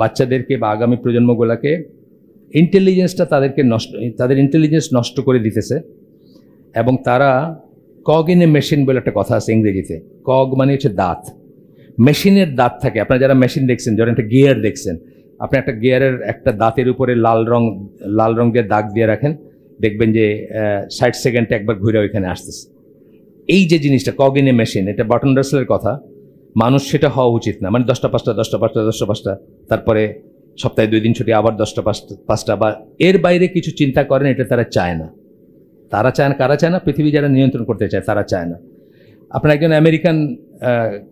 বাচ্চাদেরকে বা আগামী প্রজন্মগুলোকে ইন্টেলিজেন্সটা তাদেরকে নষ্ট, তাদের ইন্টেলিজেন্স নষ্ট করে দিতেছে। এবং তারা কগ ইন এ মেশিন বলে একটা কথা আছে ইংরেজিতে। কগ মানে হচ্ছে দাঁত। মেশিনের দাঁত থাকে। আপনারা যারা মেশিন দেখছেন যারা একটা গিয়ার দেখছেন, আপনি একটা গিয়ারের একটা দাঁতের উপরে লাল রং লাল রং দিয়ে দাগ দিয়ে রাখেন, দেখবেন যে ষাট সেকেন্ডে একবার ঘুরে ওইখানে আসতেছে। এই যে জিনিসটা কগিনে মেশিন এটা বাটন রাসেলের কথা। মানুষ সেটা হওয়া উচিত না। মানে দশটা পাঁচটা দশটা পাঁচটা দশটা পাঁচটা। তারপরে সপ্তাহে দুই দিন ছুটি, আবার দশটা পাঁচটা পাঁচটা বা এর বাইরে কিছু চিন্তা করেন, এটা তারা চায় না। তারা চায় না, কারা চায় না? পৃথিবী যারা নিয়ন্ত্রণ করতে চায়, তারা চায় না। আপনার একজন আমেরিকান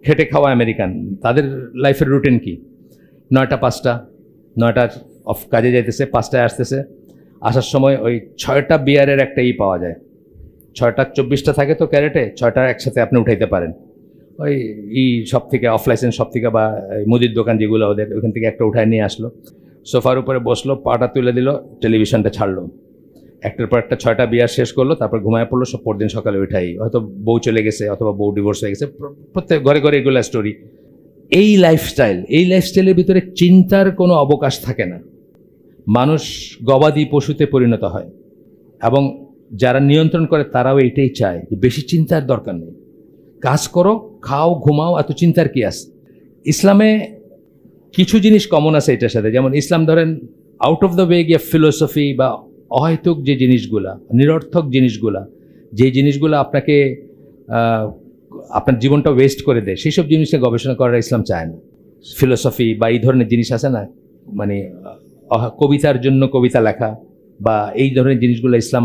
খেটে খাওয়া আমেরিকান, তাদের লাইফের রুটিন কি? নয়টা, পাঁচটা নয়টা অফ কাজে যাইতেছে, পাঁচটায় আসতেছে। আসার সময় ওই ছয়টা বিয়ারের একটা ই পাওয়া যায়। ছয়টা, চব্বিশটা থাকে তো ক্যারেটে, ছয়টা একসাথে আপনি উঠাইতে পারেন। ওই ই সব থেকে অফ লাইসেন্স সব থেকে বা মুদির দোকান যেগুলো ওদের, ওখান থেকে একটা উঠায় নিয়ে আসলো। সোফার উপরে বসল, পাটা তুলে দিল টেলিভিশনটা ছাড়লো। একটার পর একটা ছয়টা বিয়ার শেষ করল, তারপর ঘুমায় পড়ল, সব পরদিন সকালে ওইটাই হয়তো বউ চলে গেছে, অথবা বউ ডিভোর্স হয়ে গেছে প্রত্যেক, ঘরে ঘরে এগুলো স্টোরি এই লাইফস্টাইল এই লাইফস্টাইলের ভিতরে চিন্তার কোনো অবকাশ থাকে না। মানুষ গবাদি পশুতে পরিণত হয়। এবং যারা নিয়ন্ত্রণ করে, তারাও এটাই চায় যে বেশি চিন্তার দরকার নেই। কাজ করো খাও, ঘুমাও, এত চিন্তার কি আছে? ইসলামে কিছু জিনিস কমন আছে এটার সাথে। যেমন ইসলাম ধরেন আউট অফ দ্য ওয়ে গিয়ে ফিলোসফি বা অহেতুক যে জিনিসগুলা, নিরর্থক জিনিসগুলা, যে জিনিসগুলো আপনাকে আপনার জীবনটা ওয়েস্ট করে দেয়, সেই সব জিনিসে গবেষণা করার ইসলাম চায় না। ফিলোসফি বা এই ধরনের জিনিস আছে না? মানে কবিতার জন্য কবিতা লেখা বা এই ধরনের জিনিসগুলো ইসলাম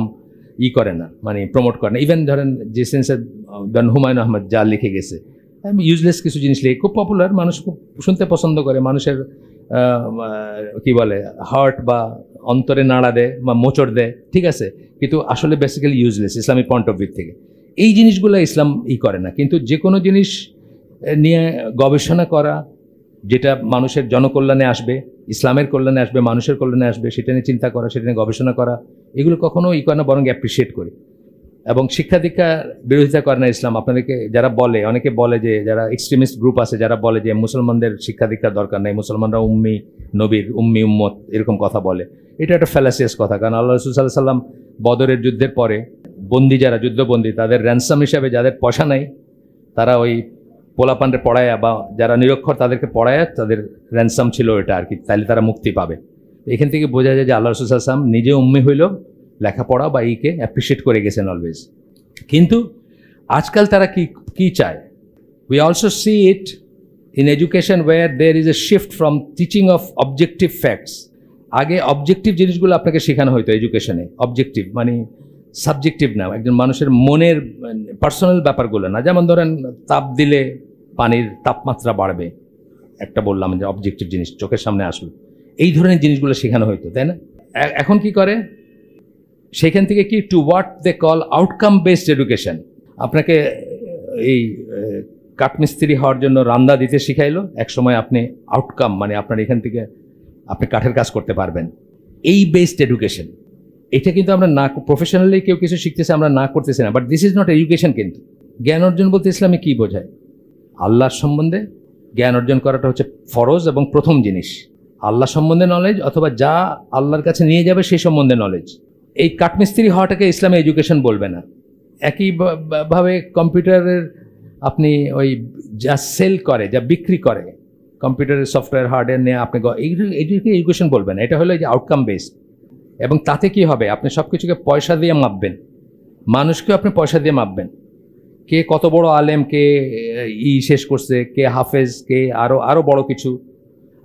ই করে না মানে প্রমোট করে না। ইভেন ধরেন যে সেন্সের ডন হুমায়ুন আহমদ যা লিখে গেছে ইউজলেস কিছু জিনিস লিখে, খুব পপুলার মানুষ খুব শুনতে পছন্দ করে, মানুষের কি বলে হার্ট বা অন্তরে নাড়া দেয় বা মোচড় দেয়, ঠিক আছে? কিন্তু আসলে basically useless Islamic point of view থেকে। এই জিনিসগুলো ইসলাম ই করে না, কিন্তু যে কোনো জিনিস নিয়ে গবেষণা করা, যেটা মানুষের জনকল্যাণে আসবে, ইসলামের কল্যাণে আসবে, মানুষের কল্যাণে আসবে, সেটা নিয়ে চিন্তা করা, সেটা নিয়ে গবেষণা করা এগুলো কখনো ই করে না, বরং অ্যাপ্রিসিয়েট করি। এবং শিক্ষা দীক্ষা, বিরোধিতা করে না ইসলাম। আপনাদেরকে যারা বলে, অনেকে বলে যে, যারা এক্সট্রিমিস্ট গ্রুপ আছে, যারা বলে যে, মুসলমানদের শিক্ষা দীক্ষার দরকার নেই, মুসলমানরা উম্মি, নবীর, উম্মি, উম্মত, এরকম কথা বলে। এটা একটা ফ্যালাসিয়াস কথা, কারণ আল্লাহ রসুল সাল্লাহ সাল্লাম বদরের যুদ্ধের পরে, বন্দি যারা, যুদ্ধবন্দী, তাদের র্যানসাম হিসাবে যাদের পয়সা নাই, তারা ওই পোলাপান্ডে পড়ায়া বা যারা নিরক্ষর তাদেরকে পড়ায়া, তাদের র্যানসাম ছিল এটা আর কি তাহলে তারা মুক্তি পাবে। এখান থেকে বোঝা যায় যে আল্লাহ রসুল সাল্লাম নিজে উম্মি হইল, লেখাপড়া বা ইকে অ্যাপ্রিসিয়েট করে গেছেন অলওয়েজ কিন্তু আজকাল তারা কি কি চায়? We also see it in education where there is a shift from teaching of objective facts আগে অবজেক্টিভ জিনিসগুলো আপনাকে শেখানো হতো এডুকেশনে অবজেক্টিভ মানে সাবজেক্টিভ না, একজন মানুষের মনের পার্সোনাল ব্যাপারগুলো না। যেমন ধরেন, তাপ দিলে পানির তাপমাত্রা বাড়বে। একটা বললাম যে অবজেক্টিভ জিনিস চোখের সামনে আসলো। এই ধরনের জিনিসগুলো শেখানো হতো তাই না? এখন কি করে? সেখান থেকে কি to what they call outcome based education আপনাকে এই কাঠমিস্ত্রি হওয়ার জন্য রান্দা দিতে শিখাইলো এক সময় আপনি আউটকাম মানে আপনার এখান থেকে আপনি কাঠের কাজ করতে পারবেন। এই বেসড এডুকেশন এটা কিন্তু আমরা না প্রফেশনালি কেউ কিছু শিখতেছে, আমরা না করতেছি না but this is not education কিন্তু। জ্ঞান অর্জন বলতে ইসলামে কী বোঝায়? আল্লাহর সম্বন্ধে জ্ঞান অর্জন করাটা হচ্ছে ফরজ এবং প্রথম জিনিস। আল্লাহ সম্বন্ধে নলেজ অথবা যা আল্লাহর কাছে নিয়ে যাবে সেই সম্বন্ধে নলেজ এই কাঠমিস্ত্রি হওয়াটাকে ইসলামে এডুকেশন বলবে না। একই বা- বা- ভাবে কম্পিউটারের আপনি ওই যা সেল করে, যা বিক্রি করে কম্পিউটারের সফটওয়্যার হার্ডওয়্যার নিয়ে আপনি এইগুলো- এডুকেশন বলবেন এটা হলো যে আউটকাম বেসড এবং তাতে কি হবে? আপনি সব কিছুকে পয়সা দিয়ে মাপবেন। মানুষকেও আপনি পয়সা দিয়ে মাপবেন। কে কত বড় আলেম, কে ই শেষ করছে, কে হাফেজ, কে আরও আরও বড় কিছু।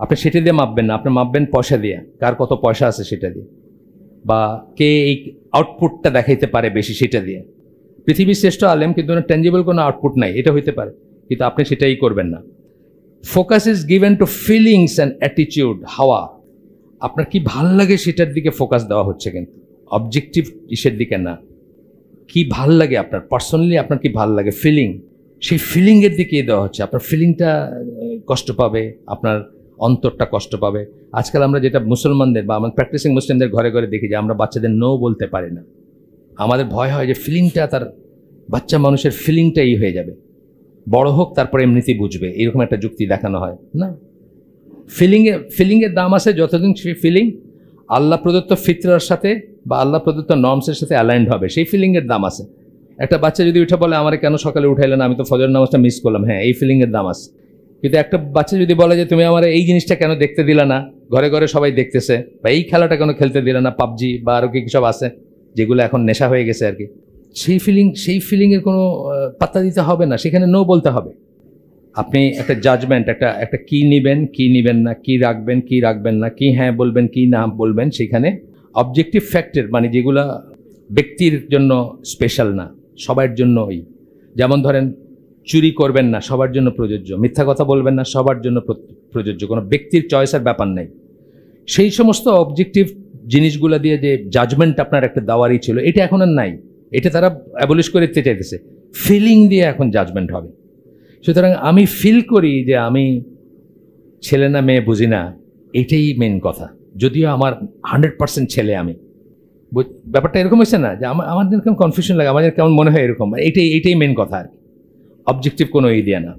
আপনি সেটা দিয়ে মাপবেন না, আপনি মাপবেন পয়সা দিয়ে, কার কত পয়সা আছে সেটা দিয়ে। বা কে এই আউটপুটটা দেখাইতে পারে বেশি সেটা দিয়ে। পৃথিবীর শ্রেষ্ঠ আলেম কিন্তু টেঞ্জিবল কোনো আউটপুট নাই, এটা হইতে পারে, কিন্তু আপনি সেটাই করবেন না। Focus is given to feelings and attitude হাওয়া। আপনার কি ভালো লাগে সেটার দিকে ফোকাস দেওয়া হচ্ছে কিন্তু অবজেক্টিভ ইসের দিকে না। কি ভালো লাগে আপনার পার্সোনালি আপনার কি ভালো লাগে ফিলিং সেই ফিলিংয়ের দিকে দেওয়া হচ্ছে, আপনার ফিলিংটা কষ্ট পাবে, আপনার অন্তরটা কষ্ট পাবে। আজকাল আমরা যেটা মুসলমানদের বা আমার প্র্যাকটিসিং মুসলিমদের ঘরে ঘরে দেখি যে আমরা বাচ্চাদের নো বলতে পারি না। আমাদের ভয় হয় যে ফিলিংটা তার বাচ্চা মানুষের ফিলিংটাই হয়ে যাবে। বড় হোক, তারপরে এমনিতেই বুঝবে। এরকম একটা যুক্তি দেখানো হয়, না? ফিলিংয়ে ফিলিংয়ের দাম আছে যতদিন ফিলিং আল্লাহ প্রদত্ত ফিতরার সাথে বা আল্লাহ প্রদত্ত নর্মসের সাথে অ্যালাইন্ড হবে, সেই ফিলিংয়ের দাম আছে। একটা বাচ্চা যদি উঠে বলে, আমার কেন সকালে উঠাইলেন আমি তো ফজর নামাজটা মিস করলাম। হ্যাঁ এই ফিলিংয়ের দাম আছে। কিন্তু একটা বাচ্চা যদি বলে যে তুমি আমার এই জিনিসটা কেন দেখতে দিলা না? ঘরে ঘরে সবাই দেখতেছে। বা এই খেলাটা কেন খেলতে দিলে না? পাবজি বা আরও কি সব আছে, যেগুলো এখন নেশা হয়ে গেছে আর কি। সেই ফিলিং সেই ফিলিংয়ের কোনো পাত্তা দিতে হবে না। সেখানে নো বলতে হবে। আপনি একটা জাজমেন্ট একটা একটা কি নেবেন কি নেবেন না, কি রাখবেন কি রাখবেন না, কি হ্যাঁ বলবেন, কি না বলবেন, সেখানে অবজেক্টিভ ফ্যাক্টর মানে যেগুলা ব্যক্তির জন্য স্পেশাল না, সবার জন্যই। যেমন ধরেন চুরি করবেন না, সবার জন্য প্রযোজ্য। মিথ্যা কথা বলবেন না, সবার জন্য প্রযোজ্য। কোনো ব্যক্তির চয়েসের ব্যাপার নেই। সেই সমস্ত অবজেক্টিভ জিনিসগুলো দিয়ে যে জাজমেন্ট আপনার একটা দেওয়ারই ছিল, এটা এখন আর নাই। এটা তারা অ্যাবলিশ করে দিতে চাইতেছে। ফিলিং দিয়ে এখন জাজমেন্ট হবে। সুতরাং আমি ফিল করি যে আমি ছেলে না, মেয়ে বুঝি না, এটাই মেন কথা। যদিও আমার হান্ড্রেড পার্সেন্ট ছেলে আমি। ব্যাপারটা এরকম হয়েছে না যে আমার আমার কেমন কনফিউশন লাগে, আমাদের কেমন মনে হয় এরকম। এটাই এটাই মেন কথা আর অবজেক্টিভ কোনো ই না।